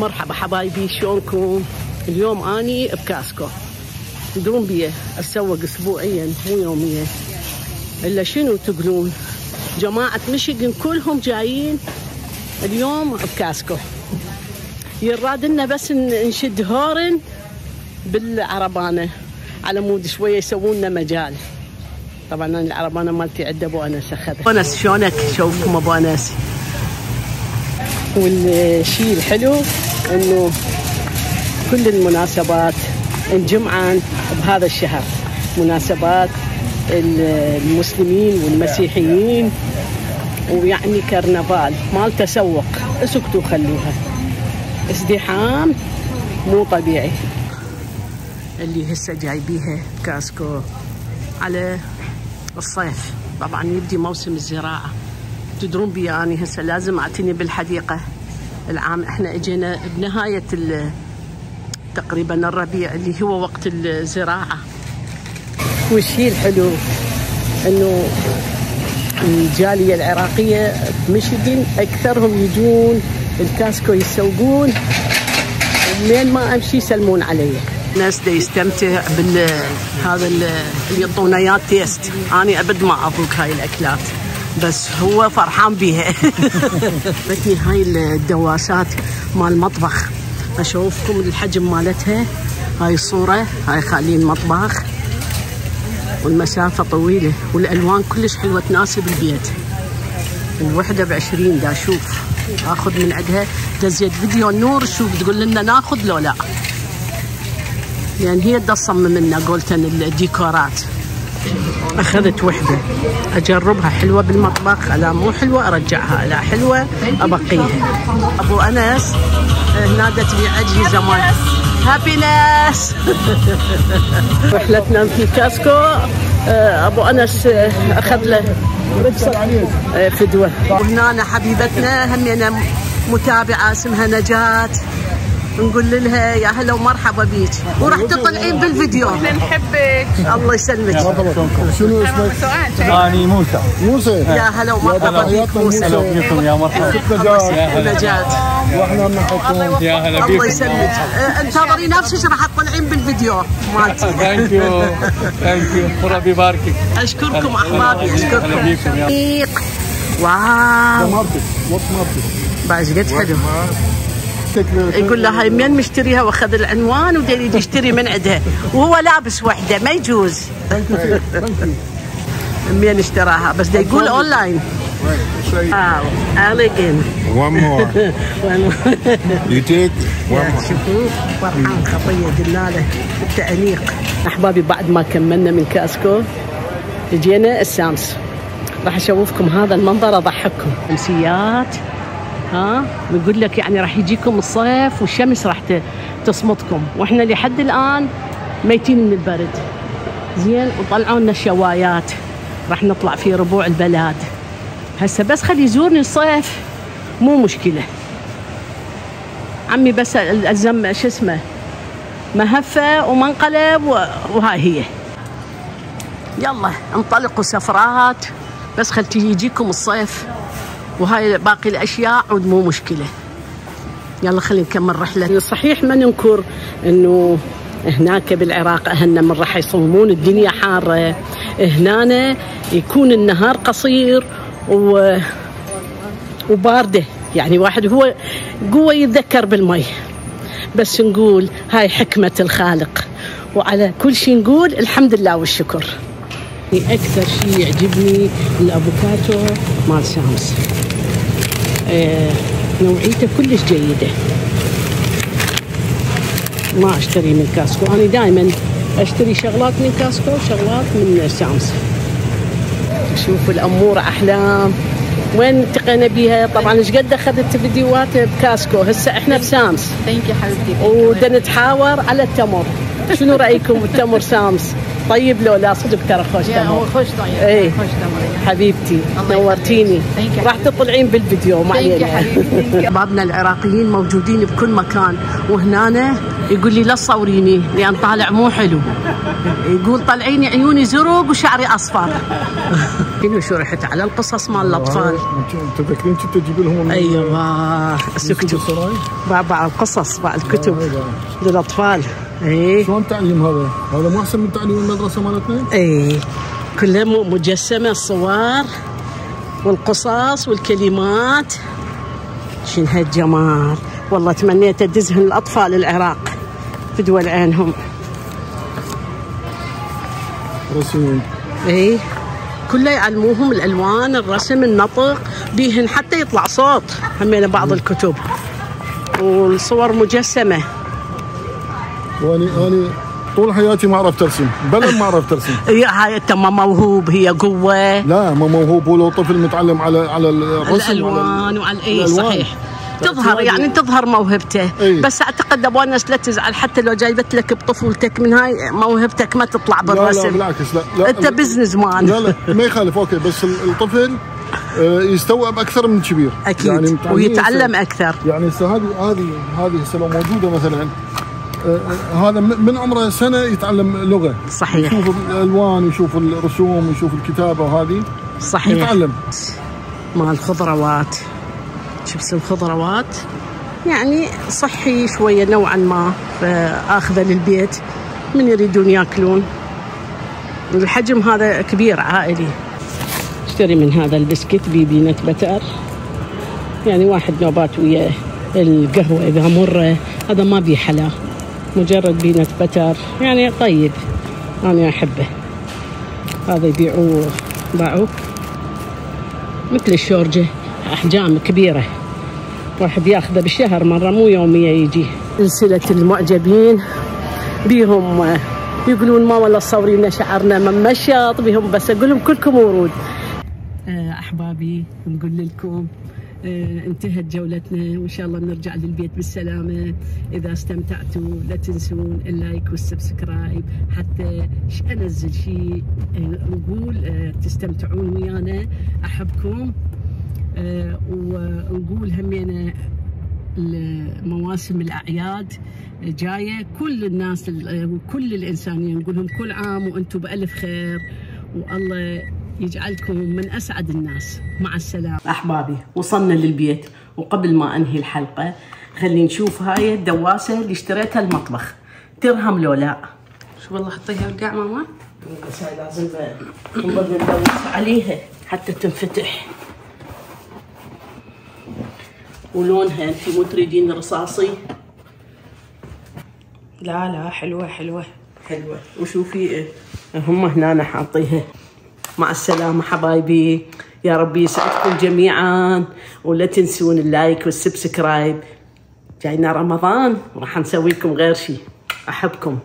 مرحبا حبايبي شلونكم؟ اليوم أني ب Costco. تدرون بيه اتسوق اسبوعيا مو يوميا. إلا شنو تقولون؟ جماعة ميشيغن كلهم جايين اليوم ب Costco. يراد لنا بس نشد horn بالعربانة. على مود شوية يسوون لنا مجال. طبعا أنا العربانة مالتي عند ابو انس اخذها ابو انس شلونك؟ شوفكم ابو انس والشيء الحلو إنه كل المناسبات نجمعان بهذا الشهر. مناسبات المسلمين والمسيحيين ويعني كرنفال مال تسوق. اسكتوا خلوها ازدحام مو طبيعي. اللي هسه جايبيها كاسكو على الصيف. طبعا يبدي موسم الزراعة. تدرون بي اني هسه لازم أعتني بالحديقة. العام. إحنا اجينا بنهاية تقريبا الربيع اللي هو وقت الزراعة. والشيء الحلو إنه الجالية العراقية بميشيغن أكثرهم يجون الكاسكو يسوقون. ومين ما أمشي يسلمون علي. ناس دا يستمتع بال هذا اللي يعطونا اياه taste. أنا أبد ما أذوق هاي الأكلات. بس هو فرحان بيها. عجبتني هاي الدواسات مال المطبخ أشوفكم الحجم مالتها. هاي الصورة هاي خالين مطبخ. والمسافة طويلة والألوان كلش حلوة تناسب البيت. الوحدة بعشرين دا أشوف. آخذ من عندها. دزيت فيديو نور شوف تقول لنا ناخذ لو لا. لأن هي تصمم لنا قولتن الديكورات. أخذت وحدة. أجربها حلوة بالمطبخ. لا مو حلوة أرجعها. لا حلوة أبقيها. أبو أنس نادت لي عجلي زمان. هاي بنص رحلتنا في Costco. أبو أنس أخذ له فدوة. وهنا حبيبتنا همينا متابعة اسمها نجاة. نقول لها يا هلا ومرحبا بيك. وراح تطلعين بالفيديو. إحنا نحبك الله يسلمك. شنو اسمك؟ سؤال. اني موسى. موسى. يا هلا ومرحبا بيك موسى. بكم يا مرحبا. نجاة وإحنا بنحبكم يا هلا الله بكم يسلمك. أه، انتظري نفسك راح تطلعين بالفيديو. مالتي thank you thank you ربي يباركك أشكركم أحبابي هلا أشكركم. wow. مرتك بعد قد حلو. يقول له هاي منين مشتريها واخذ العنوان ودريد يشتري من عندها. وهو لابس وحده ما يجوز. منين اشتراها؟ بس ده يقول online wow elegant One more. You take one more. شوفوا فرحان خطية قلنا له التأنيق أحبابي بعد ما كملنا من Costco جينا السامس راح أشوفكم هذا المنظر أضحككم. شمسيات ها؟ بنقول لك يعني راح يجيكم الصيف والشمس راح تصمتكم وإحنا لحد الآن ميتين من البرد. زين؟ وطلعوا لنا الشوايات. راح نطلع في ربوع البلاد. هسه بس خلي يزورني الصيف. مو مشكلة. عمي بس الزم شو اسمه؟ مهفة ومنقلب وهاي هي. يلا انطلقوا سفرات. بس خل تيجي يجيكم الصيف. وهاي باقي الأشياء عود مو مشكلة. يلا خلينا نكمل رحلة. صحيح ما ننكر إنه هناك بالعراق اهلنا من راح يصومون الدنيا حارة. هنا يكون النهار قصير و وباردة. يعني واحد هو قوة يتذكر بالمي. بس نقول هاي حكمة الخالق. وعلى كل شيء نقول الحمد لله والشكر. أكثر شيء يعجبني الأفوكاتو مال Sam's آه نوعيته كلش جيدة. ما أشتري من Costco. أنا دائما أشتري شغلات من Costco وشغلات من Sam's شوفوا الاموره أحلام. وين التقينا بيها؟ طبعا إيش قد أخذت فيديوهات ب Costco؟ هسه إحنا ب Sam's thank you حبيبتي. ودا نتحاور على التمر. شنو رأيكم بالتمر Sam's طيب لو لا صدق ترى خوش يا هو خوش طيب إيه. خوش تمر حبيبتي نورتيني. راح تطلعين بالفيديو ما علينا. شبابنا العراقيين موجودين بكل مكان وهنا يقول لي لا تصوريني لأن طالع مو حلو. يقول طلعيني عيوني زرق وشعري أصفر. شنو شو رحت على القصص مال الأطفال؟ تذكرين كنت تجيب لهم أيوه الكتب؟ بعض القصص بعض الكتب للأطفال. إيه. شلون تعليم هذا؟ هذا مو أحسن من تعليم المدرسة مالتنا؟ إيه. كلها م- مجسمة الصور والقصص والكلمات. شنو هالجمال. والله تمنيت ادزهن الأطفال العراق. في دول عينهم رسمين. إيه. كله يعلموهم الألوان الرسم النطق. بيهن حتى يطلع صوت. همين بعض الكتب. والصور مجسمة. واني اني طول حياتي ما عرفت أرسم. بلا ما عرفت أرسم. هي هاي أنت ما موهوب هي قوة. لا ما موهوب. هو لو طفل متعلم على على الرسم الألوان وعلى اي. صحيح. تظهر يعني تظهر موهبته. إيه. بس أعتقد أبو أنس لا تزعل. حتى لو جايبت لك بطفولتك من هاي موهبتك ما تطلع لا لا بالرسم. بالعكس لا, لا أنت business man لا لا ما يخالف. okay بس ال- الطفل آه، يستوعب أكثر من الكبير أكيد. متعلمين ويتعلم أكثر. يعني هسه هذه هذه هذه هسه لو موجودة مثلا هذا من عمره سنة يتعلم لغة. صحيح. يشوف الألوان يشوف الرسوم يشوف الكتابة وهذه. صحيح. يتعلم. مال الخضروات. شبس الخضروات؟ يعني صحي شوية نوعا ما فاخذه للبيت. من يريدون يأكلون. الحجم هذا كبير عائلي. اشتري من هذا البسكت ببينت بتر. يعني واحد نوبات ويا القهوة إذا مرة هذا ما بيه حلا مجرد بينت بتر. يعني طيب أنا أحبه. هذا يبيعوه باعوه. مثل الشورجة أحجام كبيرة. واحد يأخذه بالشهر مرة مو يومية يجي. سلسلة المعجبين بيهم يقولون ما والله صورينا شعرنا ممشط بيهم بس أقول لهم كلكم ورود. أحبابي نقول لكم انتهت جولتنا. وإن شاء الله نرجع للبيت بالسلامة. إذا استمتعتوا لا تنسون ال like وال subscribe. حتى أنزل شيء آه، نقول آه، تستمتعون ويانا. أحبكم. آه، ونقول همينا مواسم الأعياد جاية. كل الناس وكل الإنسانية نقول لهم كل عام وأنتم بألف خير. والله يجعلكم من أسعد الناس. مع السلامة. أحبابي وصلنا للبيت. وقبل ما أنهي الحلقة خلينا نشوف هاي الدواسة اللي اشتريتها المطبخ. ترهم لو لا. شو والله حطيها القاع ماما؟ بس هاي لازم ندوس عليها حتى تنفتح. ولونها انت مو تريدين رصاصي. لا لا حلوة حلوة. حلوة. وشوفي هم هنا حاطيها. مع السلامة حبايبي. يا ربي يسعدكم جميعا ولا تنسون ال like وال subscribe. جاينا رمضان وراح نسوي لكم غير شيء أحبكم.